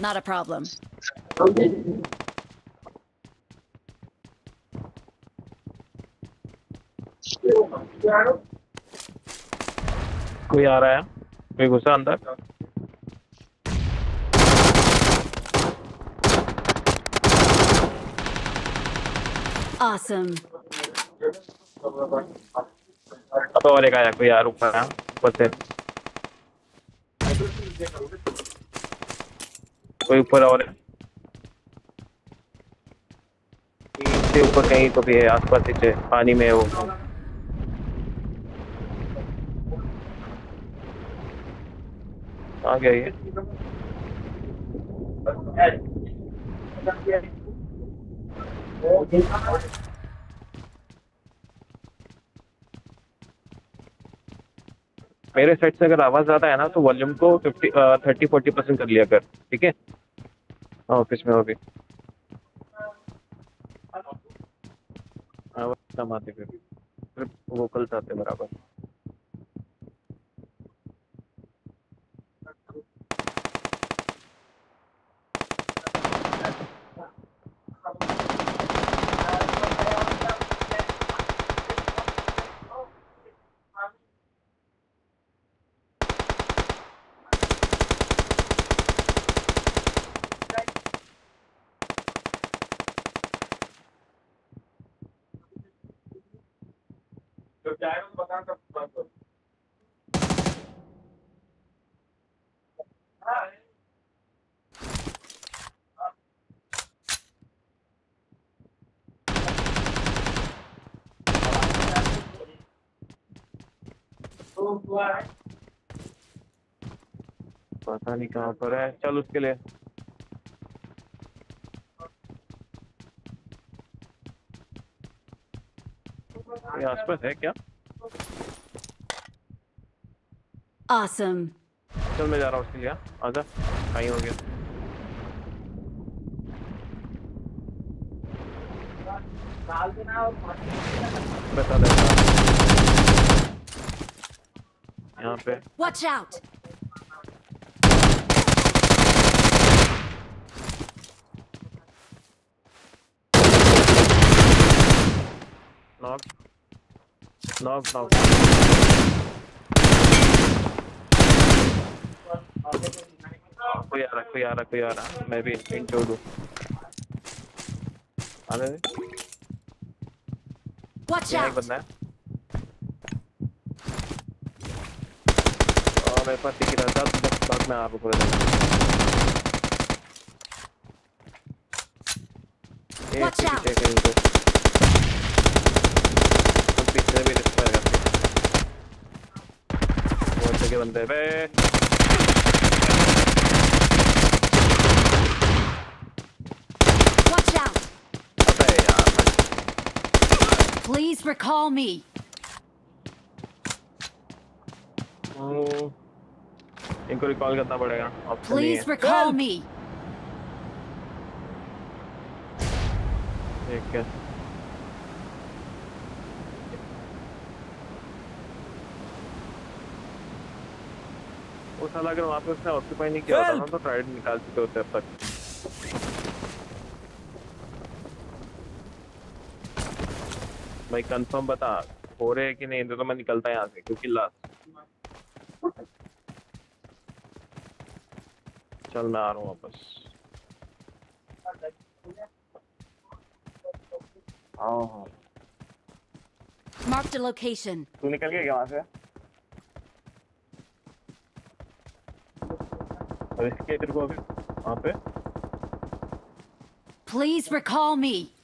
Not a problem. कोई आ रहा है कोई घुसा अंदर Awesome. अब और एक आया कोई यार ऊपर ऊपर से कोई ऊपर और है ऊपर कहीं तो भी है आसपास नीचे पानी में वो आ गया ये मेरे साइड से अगर आवाज़ ज़्यादा है ना तो वॉल्यूम को फिफ्टी थर्टी फोर्टी परसेंट कर लिया कर, ठीक है? हाँ ऑफ़िस में अभी आवाज़ कम आती फिर। वोकल्स आते बराबर। पता नहीं कहाँ पर है। चल उसके लिए। आसपास है क्या? Awesome. चल मैं जा रहा हूँ उसके लिए हाँ? आजा कहीं हो गया बता दे यहाँ पे Watch out! Knock. Knock, knock. कोई आ रहा कोई आ रहा कोई आ रहा। मैं भी इंट्रो दूँ आने दे एक out! बंदा है। और मेरे पास टिकट आता तो बस बाद में आप पूरे इनको। हम पीछे भी रिस्क बहुत जगह बंदे बे Please recall me. हम्म, इनको रिकॉल करना पड़ेगा ऑप्शन नहीं Please है recall me. ठीक है वो साला अगर वहाँ पे उसने ऑक्यूपाई नहीं किया होता ना तो ट्राइड निकाल चुके होते अब तक भाई कंफर्म बता हो रहे है कि नहीं तो मैं निकलता यहाँ से क्योंकि लास्ट चल मैं आ रहा हूँ वापस हाँ, हाँ। Mark the location. तू निकल गया वहाँ से? और इसके तेरे को अभी वहाँ पे? Please recall me.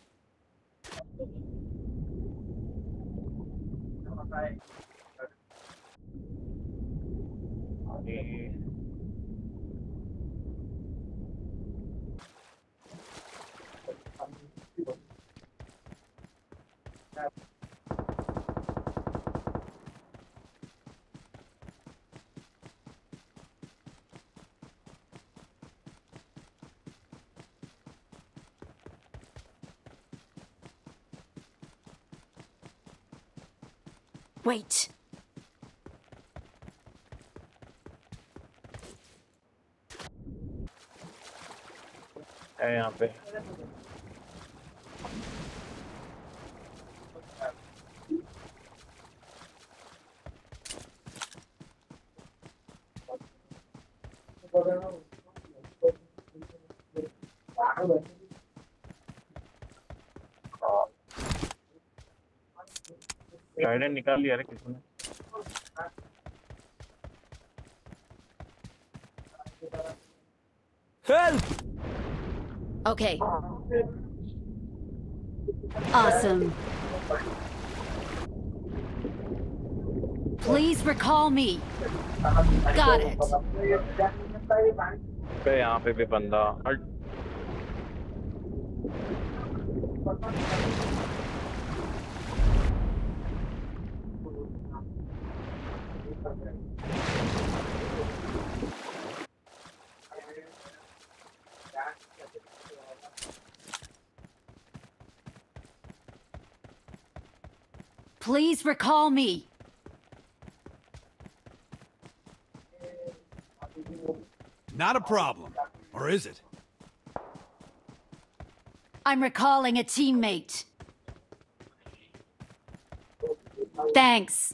Wait. Hey, I'm back. Trident निकाल लिया रे किसी ने Help! Okay. Awesome. Please recall me. Got it. पे यहाँ पे भी बंदा Please recall me. Not a problem, or is it? I'm recalling a teammate. Thanks.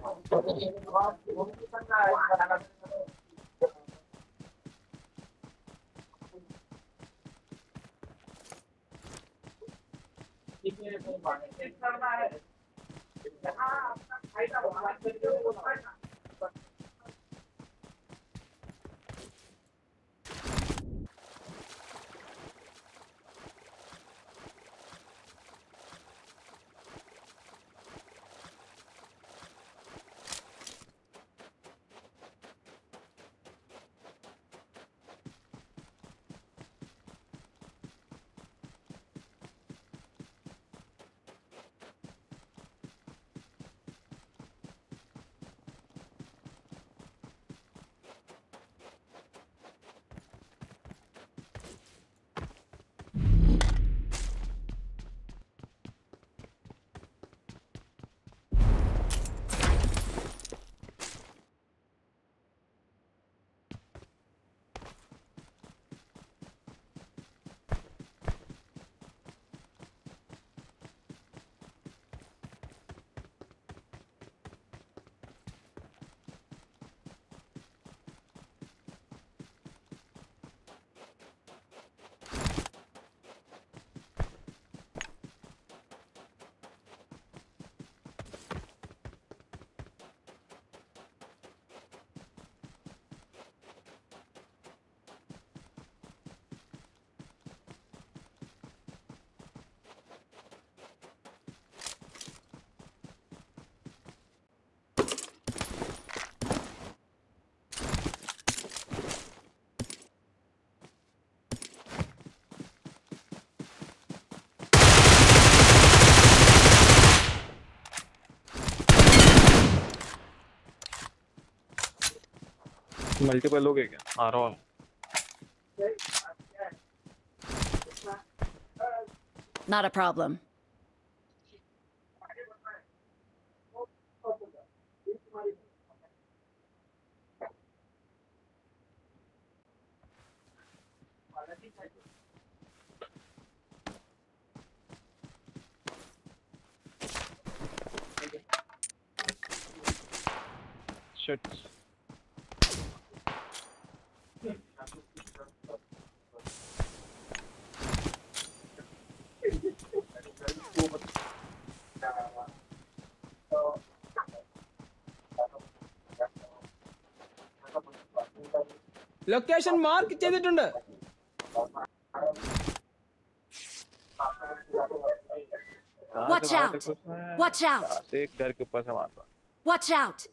本当。मल्टीपल हो गए क्या आ रहा हूँ Not a problem. Shit location mark ചെയ്തിട്ടുണ്ട് कहाँ Watch से मारा out. तेरे को उसने? Watch out! कहाँ से एक घर के ऊपर से मारा Watch out!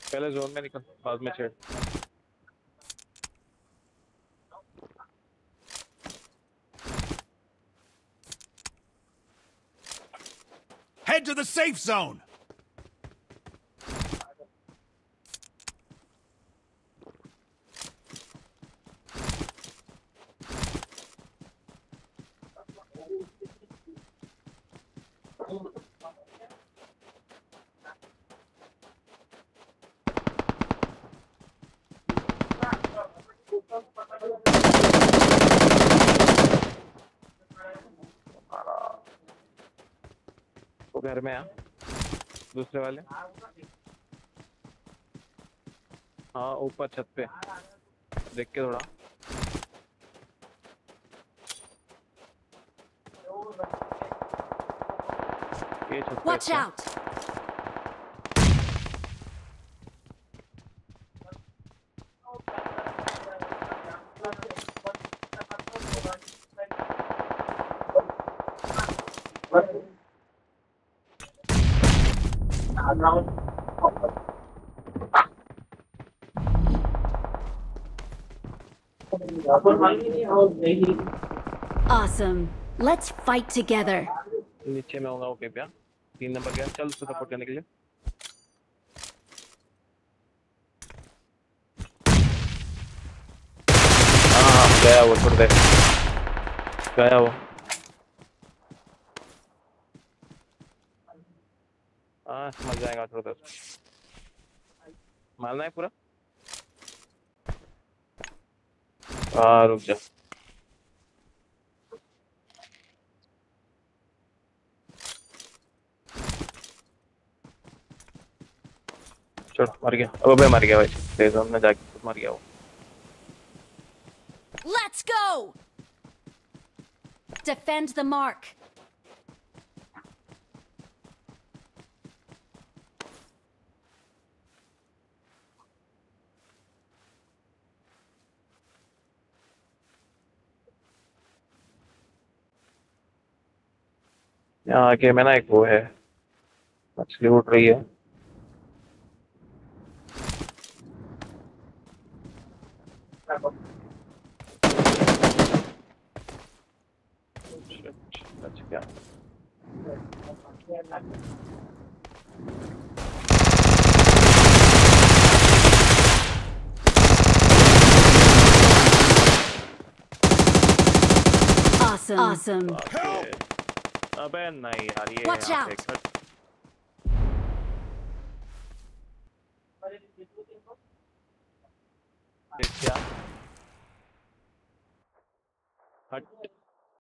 पहले जोन में निकल बाद में छेड़ Head to the safe zone. घर में आ। दूसरे वाले। हाँ ऊपर छत पे। देख के थोड़ा। Watch out! Awesome. Let's fight together. तीन नंबर गया। चल उसको सपोर्ट करने के लिए। हाँ हाँ गया वो छोड़ दे। गया वो। हाँ समझ जाएगा थोड़ा देर मारना है पूरा? हाँ रुक जा। चलो मर गया अब मर गया भाई जाके मर गया वो Let's go! Defend the mark. यहाँ आके में ना एक वो है मछली उठ रही है Awesome. Awesome. अबे नहीं यार ये Watch out. हट